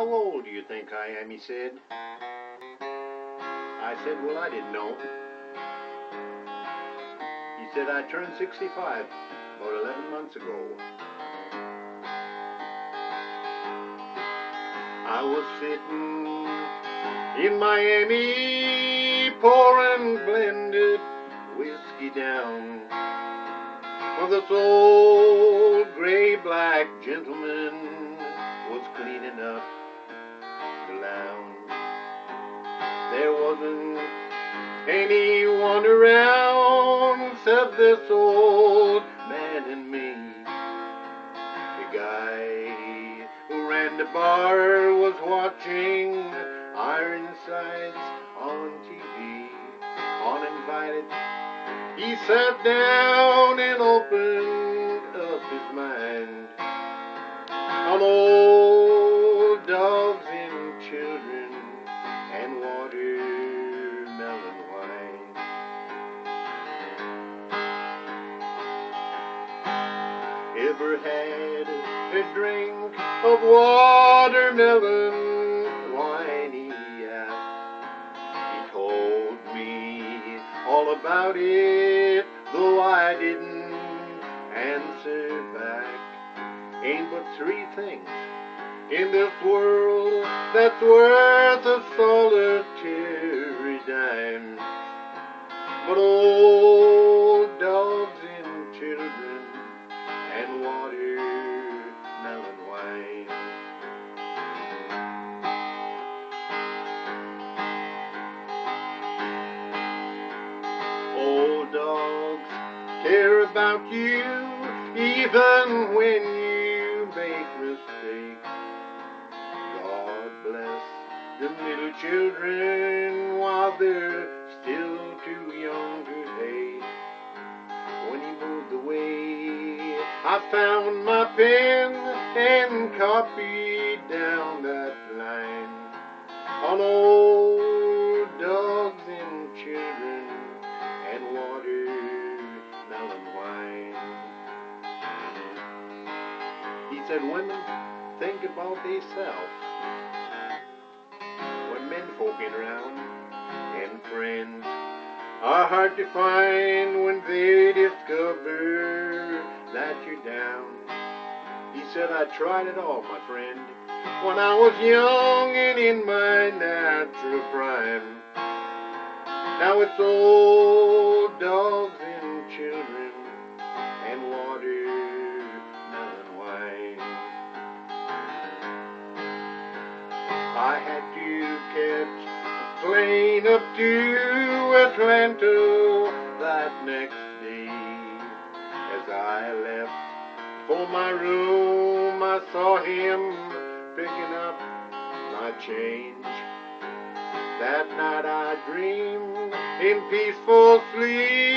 How old do you think I am? He said. I said, Well, I didn't know. He said, I turned 65 about 11 months ago. I was sitting in Miami pouring blended whiskey down for this old gray black gentleman was cleaning up There wasn't anyone around except this old man and me. The guy who ran the bar was watching Ironsides on TV, uninvited. He sat down and opened Ever had a drink of watermelon wine? He asked. He told me all about it, though I didn't answer back. Ain't but three things in this world that's worth a solitary dime. But old dogs and children and watermelon wine. Old dogs care about you even when you make mistakes. God bless them little children while they're still too young to hate. I found my pen and copied down that line on old dogs and children and watermelon wine. He said, Women, think about theyself when men folk around and friends are hard to find when they that you're down. He said, I tried it all, my friend, when I was young and in my natural prime. Now it's old dogs and children and watermelon wine. I had to catch a plane up to Atlanta that next day. As I left for my room, I saw him picking up my change. That night I dreamed in peaceful sleep